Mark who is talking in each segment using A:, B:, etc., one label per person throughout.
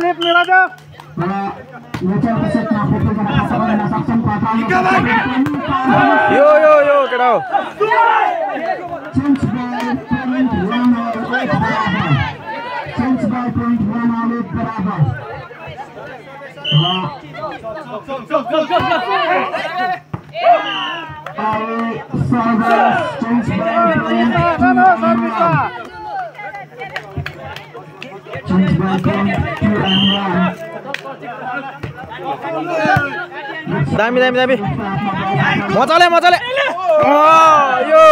A: Let's go, let's go.
B: Yo yo yo, get out.
C: Since by point one.
B: दामी दामी दामी। मजाले मजाले। अँ, यो।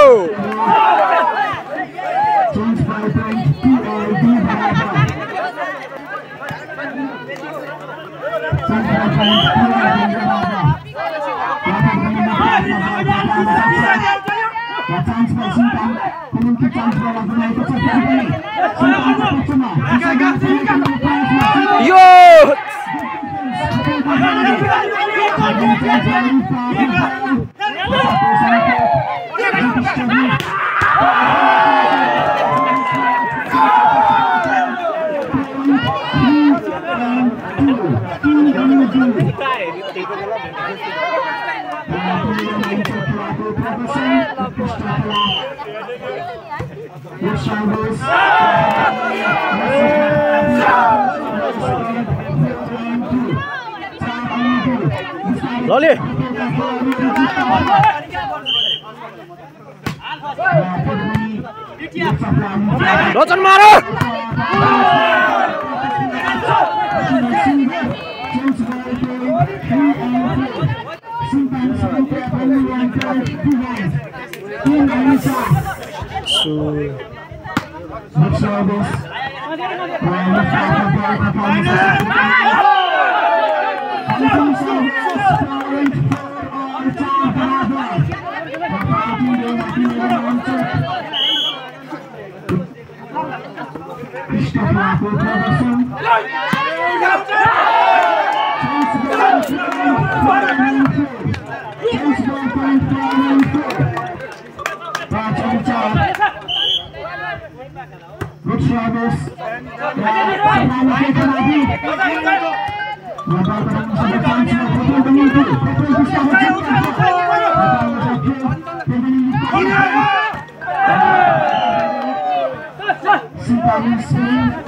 C: Thank you. Point two और D
B: Good service. Sim,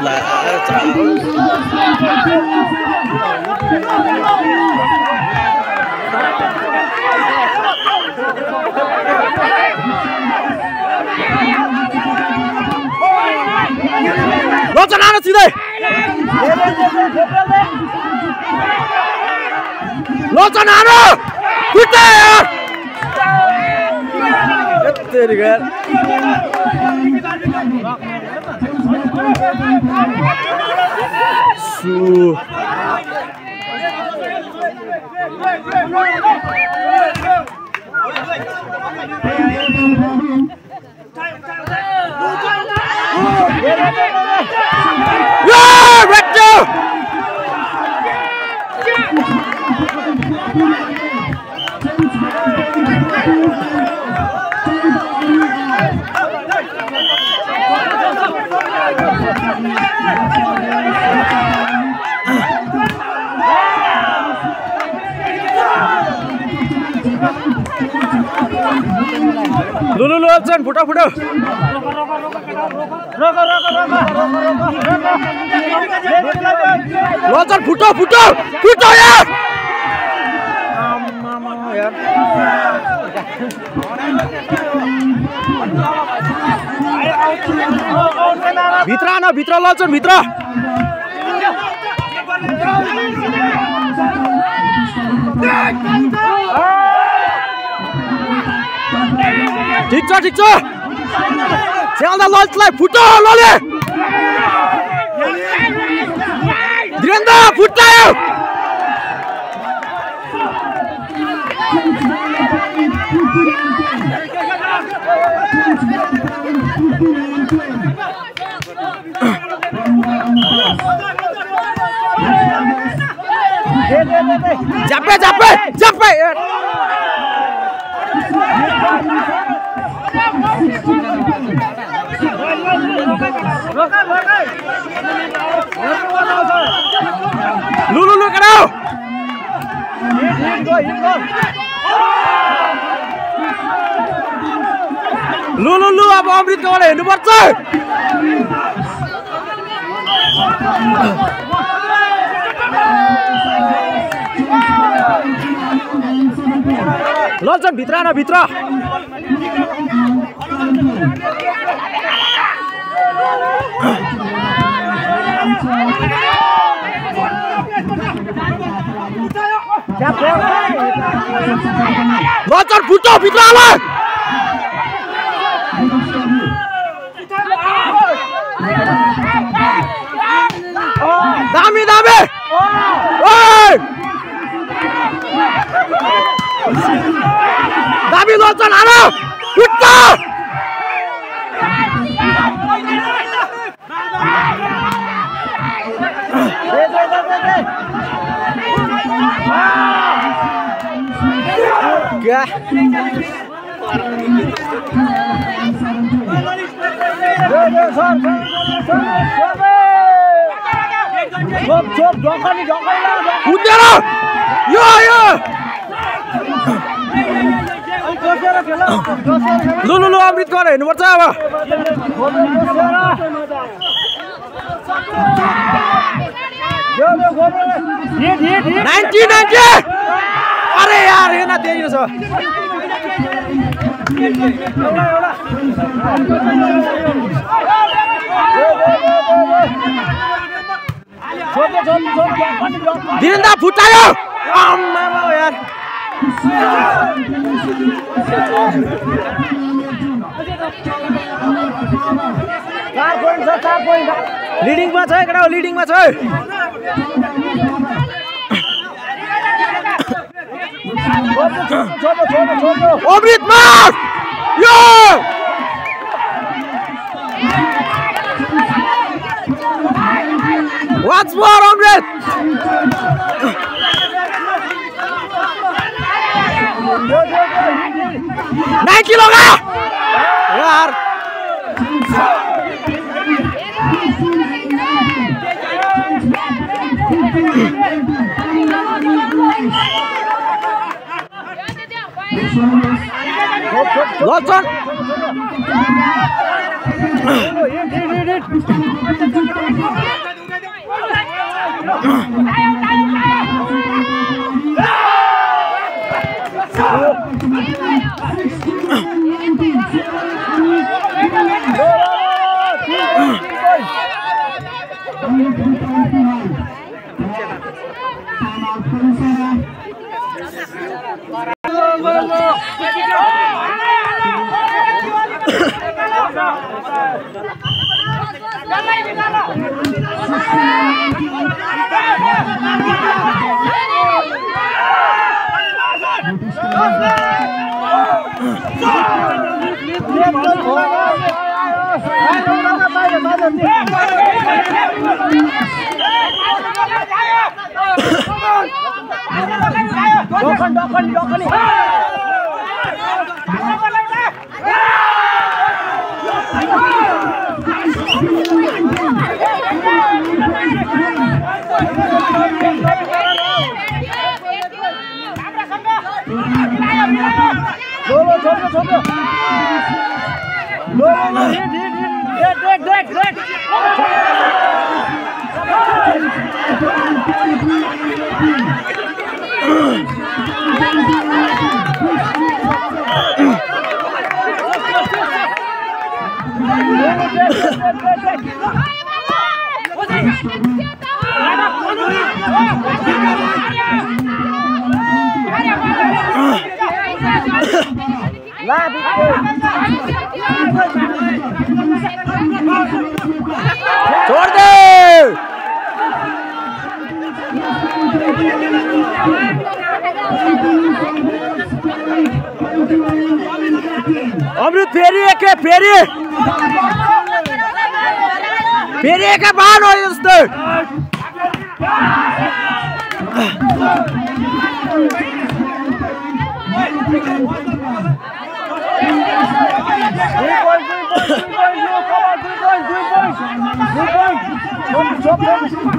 B: 来来
C: 来！
B: Rotten Honest today! Rotten Honor! Good day! There you go. Su. Right, right, right, right. कटान फुटो फुटो रोकन फुटो फुटो फुटो यार भित्र आना भित्र लचन भित्र ठिक छ ठिक छ स्याल्दा लल्चलाई फुटो लले। धीरेन्द्र फुट्टायो जापे जापे जापे। लु लु लु केटाउ लु लु लु अब अमृतकोबाट हेर्नुपर्छ। लन्छन् भित्र न भित्र। Lancar buta fitra Allah. Dami dami. Dami lancar Allah. Buta. क्या हुँदैन यो यो लु लु लु अमृत गरेर अब नाइन्टी नाइन्टी अरे यार हेर्न त्यही छ धिरेन्द्र फुटायो। आम्मामा यार। लिडिङमा छ केटा लिडिङमा छ। Omrit Mars! Yeah! What's more, Omrit? Dokon, dokon, dokon. Dolo, dolo, छोड़ दे अमृत फेरिए के फेरिए Perica, mano, isso daí! Vamos, vamos, vamos!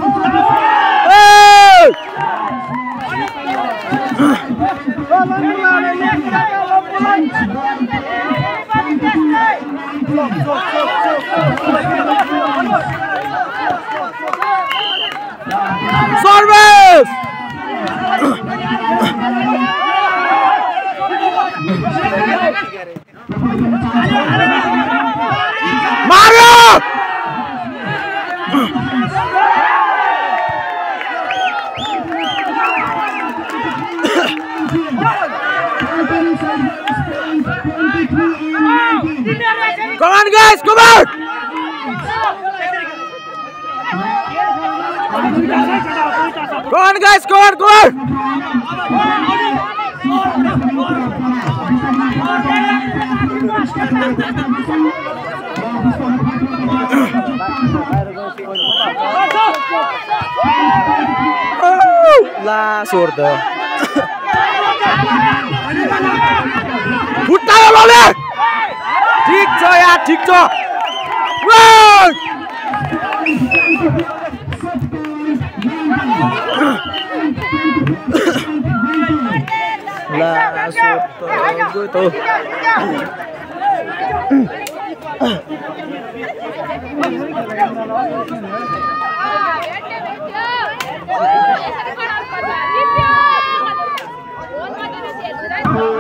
B: Come on, guys, come on! Come on, guys, come on, come on! ला सोर त खुट्टा बोले ठिक छ यार ठिक छ! ला सोर त गयो त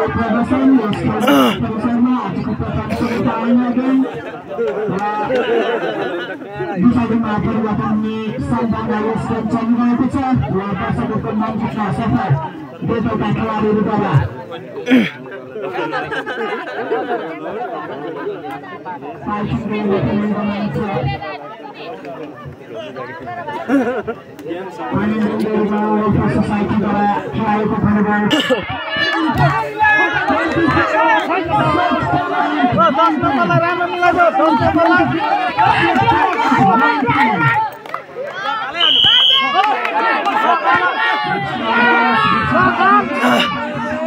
C: प्रदर्शन परिसरमा आजको प्रथम आयोजन दिशामा परिवर्तन हुने सम्भावना यसको चलिरहेको छ र दर्शकहरूको मन जित्न सफल देवता खेलाडीहरूद्वारा भलिबल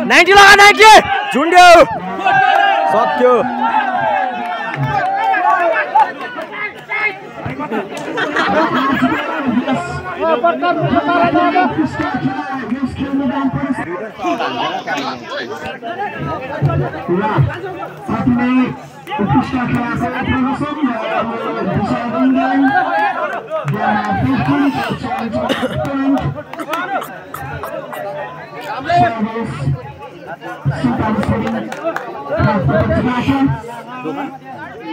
B: नाइन्टी लगा नाइन्टी। झुन्ड्यो। सक्यो। Super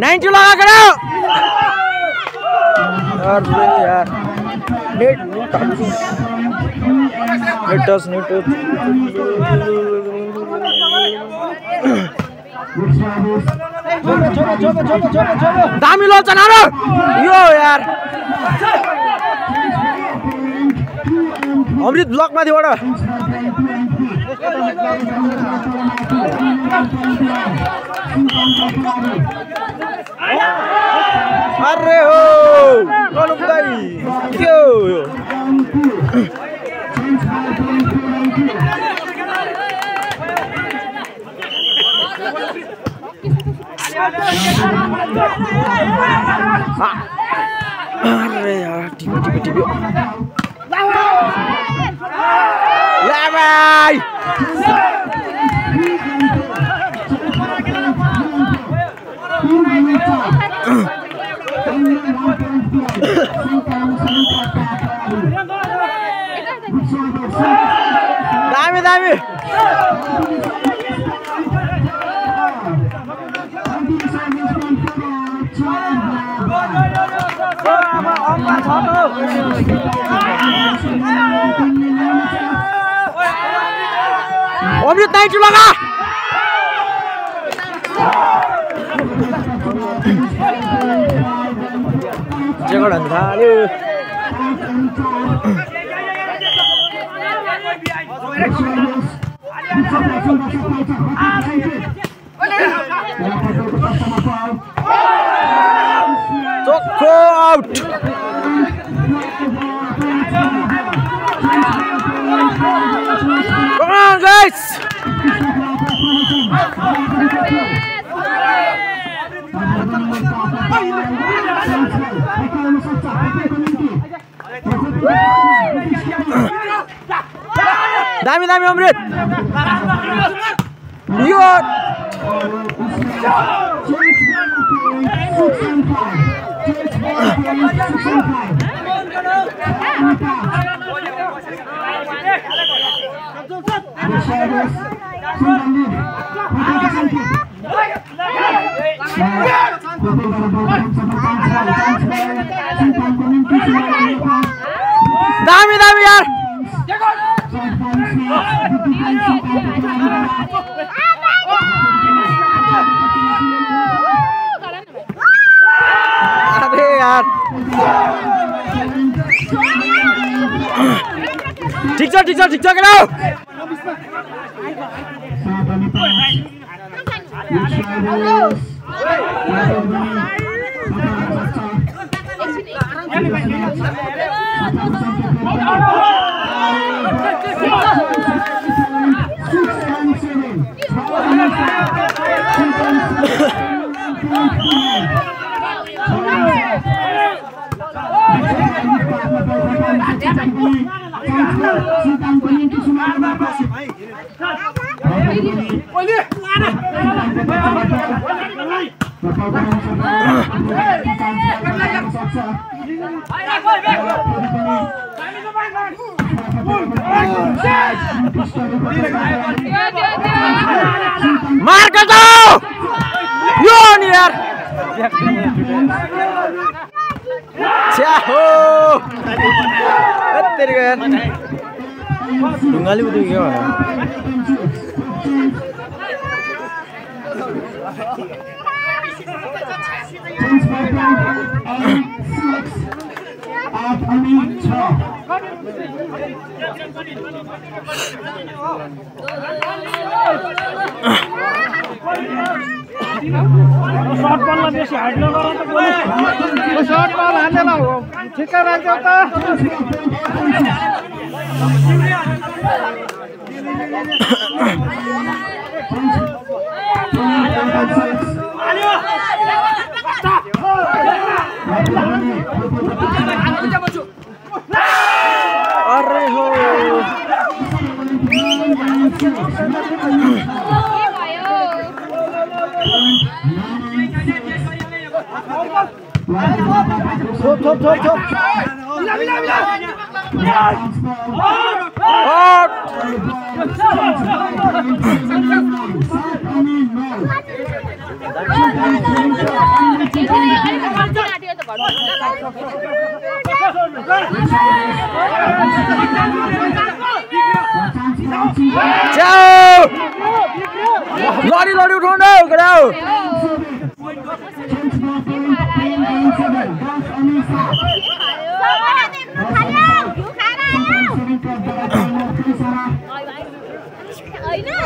B: नाइन्टी लगा करो यार यार। नेट नेट टच नेट दामी लोल्छ यो यार अमृत ब्लक माथिबाट अरे हो के हो यो अरे यार टिप्यो टिप्यो टिप्यो 我们是单机报告 Go out! Come on, guys! दामी दामी अमृत यो दामी दामी यार ठिक छ ठिक छ ठिक छ केटा Ciao. Betul kan? Dungali udah gimana? Thank.
A: Short बॉलला बेसी हाडलो शॉर्ट बॉल हालेला हो ठिक राख्यो त
B: top, top, top. Mira, mira, mira. आयो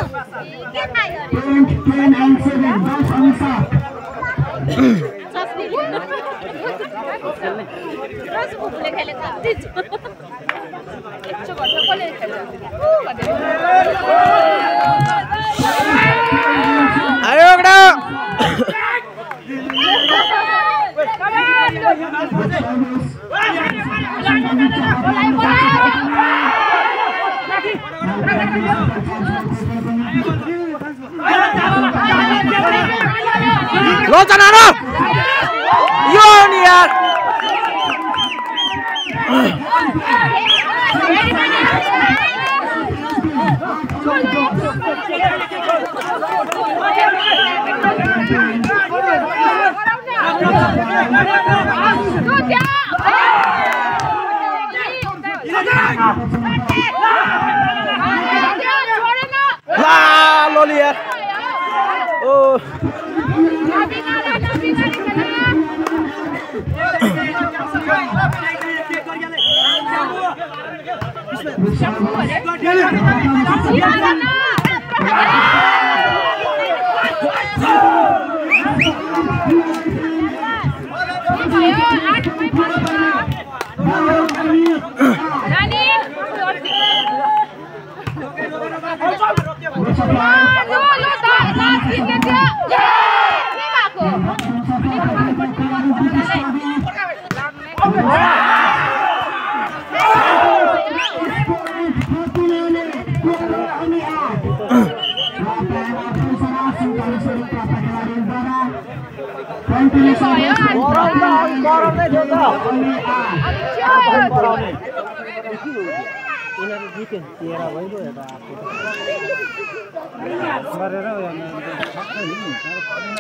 B: Lollier Dia गरम नै थियो त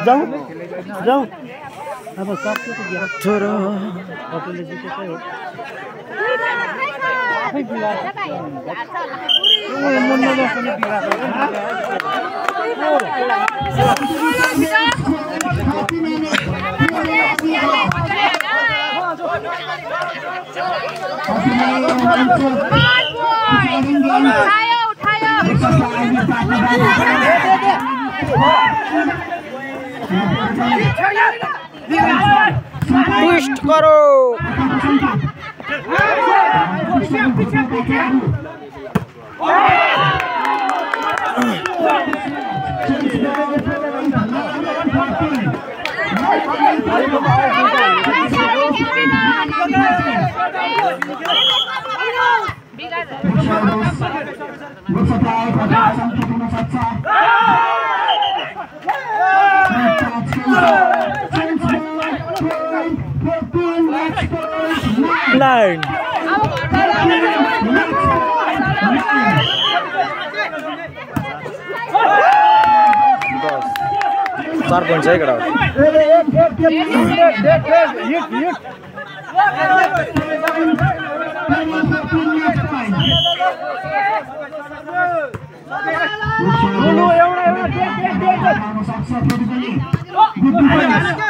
A: जाउँ जाउँ अब सक्यो টুইস্ট করো Thank you. लोकसभा
D: प्रचार समिति
B: दिनु सक्छ Learn. Boss. Sar punch hai kada. केटा
C: ला